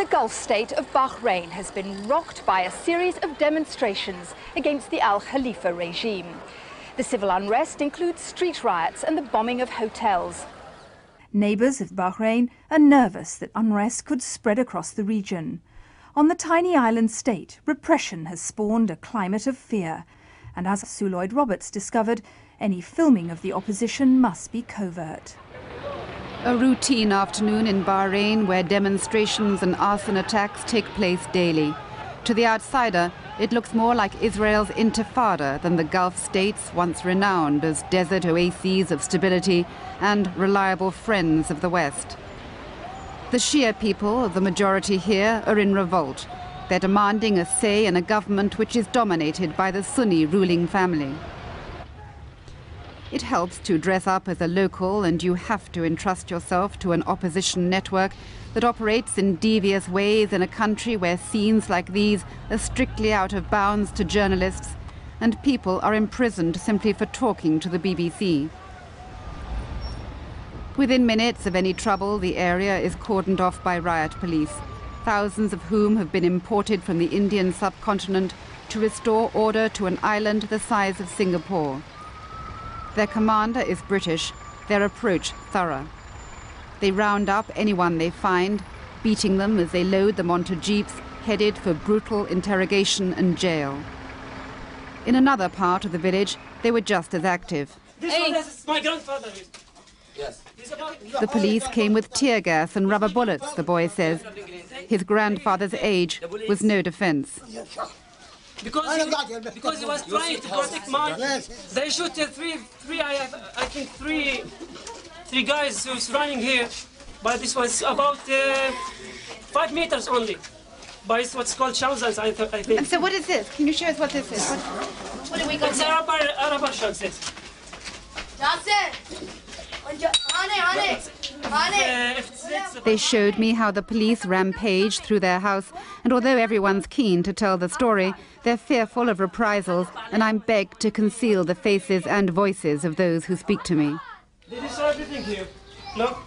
The Gulf state of Bahrain has been rocked by a series of demonstrations against the Al Khalifa regime. The civil unrest includes street riots and the bombing of hotels. Neighbours of Bahrain are nervous that unrest could spread across the region. On the tiny island state, repression has spawned a climate of fear. And as Sue Lloyd Roberts discovered, any filming of the opposition must be covert. A routine afternoon in Bahrain where demonstrations and arson attacks take place daily. To the outsider, it looks more like Israel's intifada than the Gulf states once renowned as desert oases of stability and reliable friends of the West. The Shia people, the majority here, are in revolt. They're demanding a say in a government which is dominated by the Sunni ruling family. It helps to dress up as a local and you have to entrust yourself to an opposition network that operates in devious ways in a country where scenes like these are strictly out of bounds to journalists and people are imprisoned simply for talking to the BBC. Within minutes of any trouble, the area is cordoned off by riot police, thousands of whom have been imported from the Indian subcontinent to restore order to an island the size of Singapore. Their commander is British, their approach thorough. They round up anyone they find, beating them as they load them onto jeeps headed for brutal interrogation and jail. In another part of the village, they were just as active. This hey. one is my grandfather. Yes. The police came with tear gas and rubber bullets, the boy says. His grandfather's age was no defense. Because he, because he was trying to protect my... They shoot three, three I, I think three, three guys who's running here. But this was about uh, five meters only. By what's called Shawzans, I, th I think. And so what is this? Can you show us what this is? What, what are we going It's a rubber, a rubber shot, this. Johnson! They showed me how the police rampage through their house, and although everyone's keen to tell the story, they're fearful of reprisals, and I'm begged to conceal the faces and voices of those who speak to me. They destroy everything here. Look,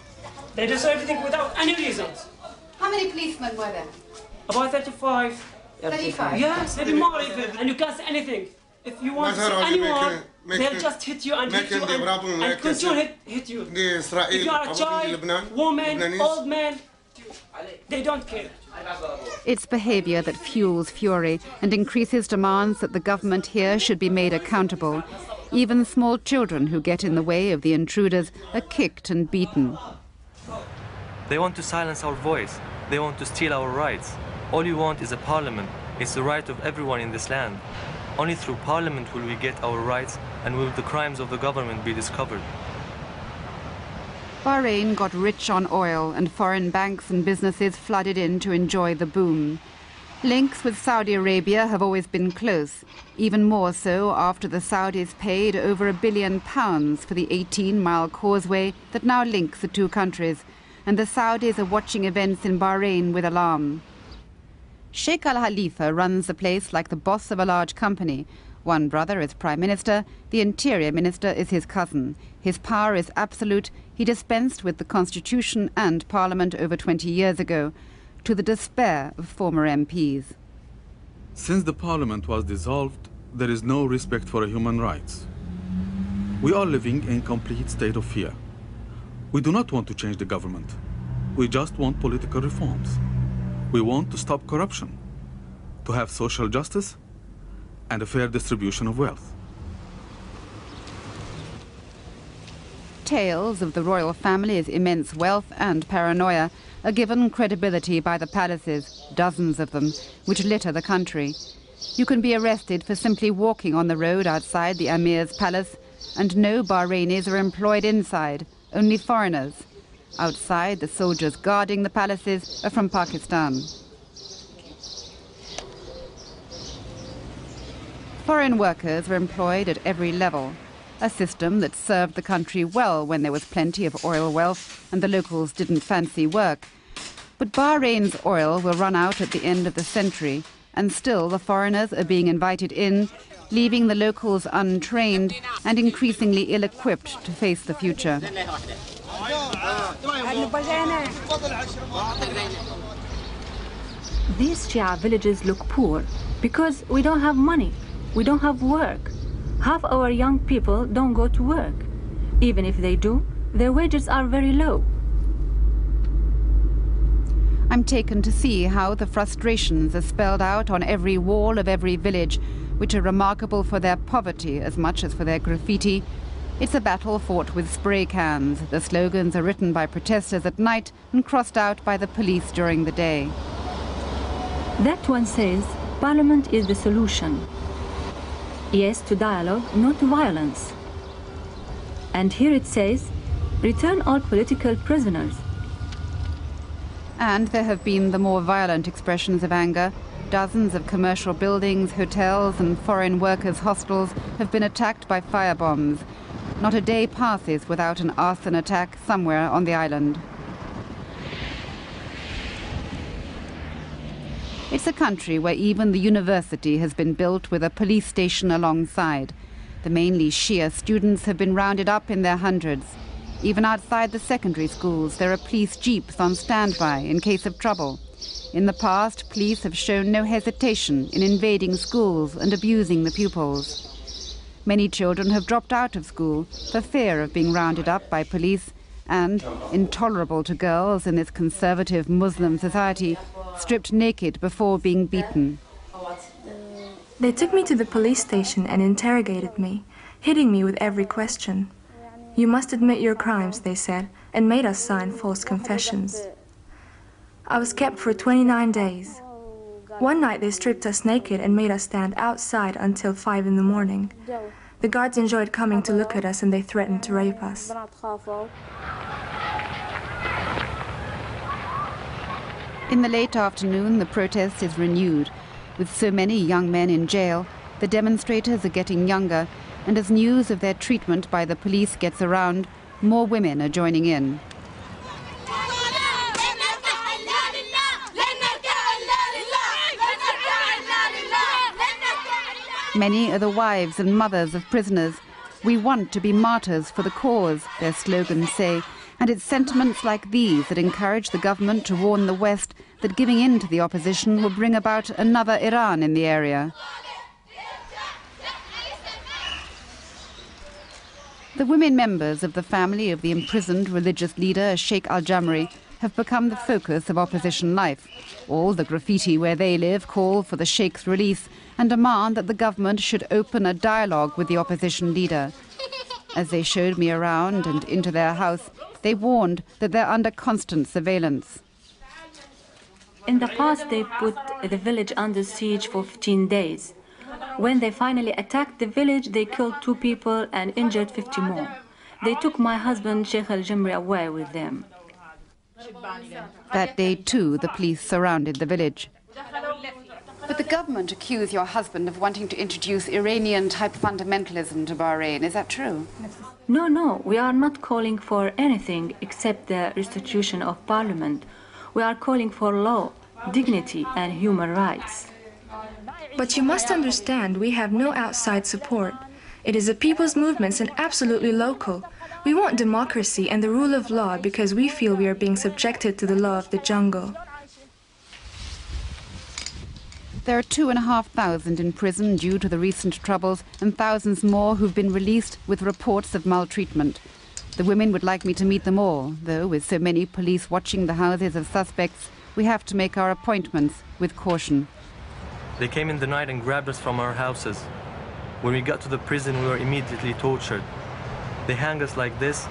they destroy everything without any reasons. How many policemen were there? About 35. 35? Yes, maybe more even, and you can't say anything. If you want to see anyone, they'll just hit you and hit you and, and continue hit, hit you. If you are a child, woman, old man, they don't care. It's behavior that fuels fury and increases demands that the government here should be made accountable. Even small children who get in the way of the intruders are kicked and beaten. They want to silence our voice. They want to steal our rights. All you want is a parliament. It's the right of everyone in this land. Only through parliament will we get our rights and will the crimes of the government be discovered. Bahrain got rich on oil and foreign banks and businesses flooded in to enjoy the boom. Links with Saudi Arabia have always been close, even more so after the Saudis paid over a billion pounds for the 18-mile causeway that now links the two countries, and the Saudis are watching events in Bahrain with alarm. Sheikh Al Khalifa runs the place like the boss of a large company. One brother is prime minister, the interior minister is his cousin. His power is absolute. He dispensed with the constitution and parliament over 20 years ago, to the despair of former MPs. Since the parliament was dissolved, there is no respect for human rights. We are living in complete state of fear. We do not want to change the government. We just want political reforms. We want to stop corruption, to have social justice, and a fair distribution of wealth. Tales of the royal family's immense wealth and paranoia are given credibility by the palaces, dozens of them, which litter the country. You can be arrested for simply walking on the road outside the Emir's palace, and no Bahrainis are employed inside, only foreigners. Outside, the soldiers guarding the palaces are from Pakistan. Foreign workers were employed at every level, a system that served the country well when there was plenty of oil wealth and the locals didn't fancy work. But Bahrain's oil will run out at the end of the century, and still the foreigners are being invited in, leaving the locals untrained and increasingly ill-equipped to face the future. These Shia villages look poor because we don't have money, we don't have work. Half our young people don't go to work. Even if they do, their wages are very low. I'm taken to see how the frustrations are spelled out on every wall of every village, which are remarkable for their poverty as much as for their graffiti. It's a battle fought with spray cans. The slogans are written by protesters at night and crossed out by the police during the day. That one says Parliament is the solution. Yes to dialogue, not to violence. And here it says, return all political prisoners. And there have been the more violent expressions of anger. Dozens of commercial buildings, hotels, and foreign workers' hostels have been attacked by firebombs. Not a day passes without an arson attack somewhere on the island. It's a country where even the university has been built with a police station alongside. The mainly Shia students have been rounded up in their hundreds. Even outside the secondary schools, there are police jeeps on standby in case of trouble. In the past, police have shown no hesitation in invading schools and abusing the pupils. Many children have dropped out of school for fear of being rounded up by police and, intolerable to girls in this conservative Muslim society, stripped naked before being beaten. They took me to the police station and interrogated me, hitting me with every question. You must admit your crimes, they said, and made us sign false confessions. I was kept for 29 days. One night they stripped us naked and made us stand outside until 5 in the morning. The guards enjoyed coming to look at us and they threatened to rape us. In the late afternoon, the protest is renewed. With so many young men in jail, the demonstrators are getting younger, and as news of their treatment by the police gets around, more women are joining in. Many are the wives and mothers of prisoners. We want to be martyrs for the cause, their slogans say, and it's sentiments like these that encourage the government to warn the West that giving in to the opposition will bring about another Iran in the area. The women members of the family of the imprisoned religious leader Sheikh al-Jamri have become the focus of opposition life. All the graffiti where they live call for the Sheikh's release and demand that the government should open a dialogue with the opposition leader. As they showed me around and into their house, they warned that they're under constant surveillance. In the past, they put the village under siege for 15 days. When they finally attacked the village, they killed two people and injured 50 more. They took my husband, Sheikh Al Jamri, away with them. That day, too, the police surrounded the village. But the government accused your husband of wanting to introduce Iranian type fundamentalism to Bahrain. Is that true? No, no, we are not calling for anything except the restitution of parliament. We are calling for law, dignity, and human rights. But you must understand, we have no outside support. It is a people's movement and absolutely local. We want democracy and the rule of law because we feel we are being subjected to the law of the jungle. There are two and a half thousand in prison due to the recent troubles and thousands more who've been released with reports of maltreatment. The women would like me to meet them all, though with so many police watching the houses of suspects, we have to make our appointments with caution. They came in the night and grabbed us from our houses. When we got to the prison, we were immediately tortured. They hang us like this,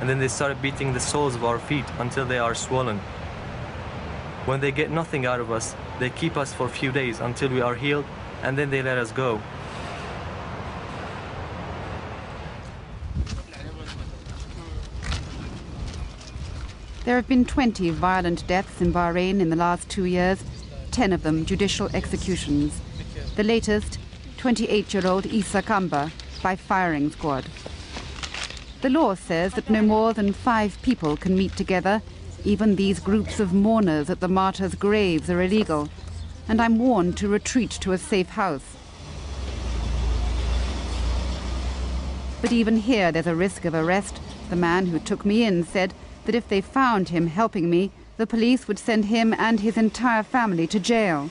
and then they start beating the soles of our feet until they are swollen. When they get nothing out of us, they keep us for a few days until we are healed, and then they let us go. There have been 20 violent deaths in Bahrain in the last two years, 10 of them judicial executions. The latest, 28-year-old Isa Qambar, by firing squad. The law says that no more than five people can meet together. Even these groups of mourners at the martyrs' graves are illegal. And I'm warned to retreat to a safe house. But even here there's a risk of arrest. The man who took me in said that if they found him helping me, the police would send him and his entire family to jail.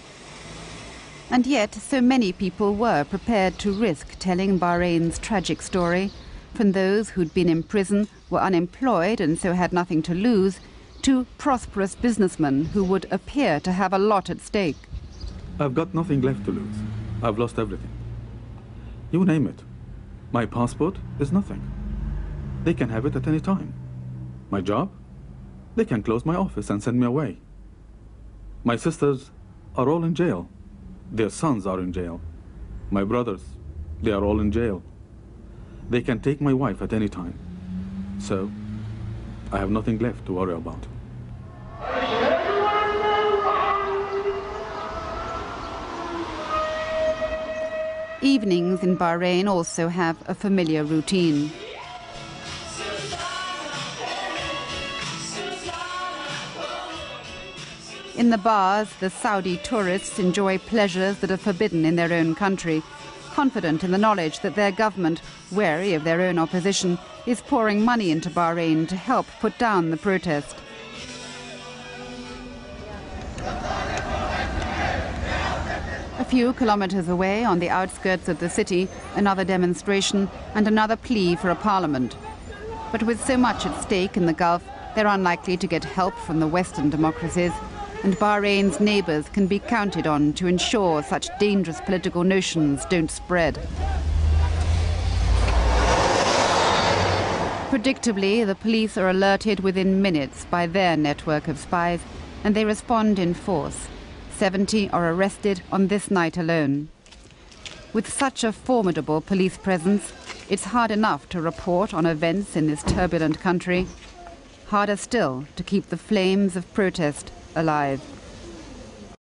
And yet, so many people were prepared to risk telling Bahrain's tragic story, from those who'd been in prison, were unemployed, and so had nothing to lose, to prosperous businessmen who would appear to have a lot at stake. I've got nothing left to lose. I've lost everything. You name it. My passport is nothing. They can have it at any time. My job? They can close my office and send me away. My sisters are all in jail. Their sons are in jail. My brothers, they are all in jail. They can take my wife at any time. So, I have nothing left to worry about. Evenings in Bahrain also have a familiar routine. In the bars, the Saudi tourists enjoy pleasures that are forbidden in their own country, confident in the knowledge that their government, wary of their own opposition, is pouring money into Bahrain to help put down the protest. A few kilometers away, on the outskirts of the city, another demonstration and another plea for a parliament. But with so much at stake in the Gulf, they're unlikely to get help from the Western democracies, and Bahrain's neighbors can be counted on to ensure such dangerous political notions don't spread. Predictably, the police are alerted within minutes by their network of spies, and they respond in force. 70 are arrested on this night alone. With such a formidable police presence, it's hard enough to report on events in this turbulent country. Harder still to keep the flames of protest alive.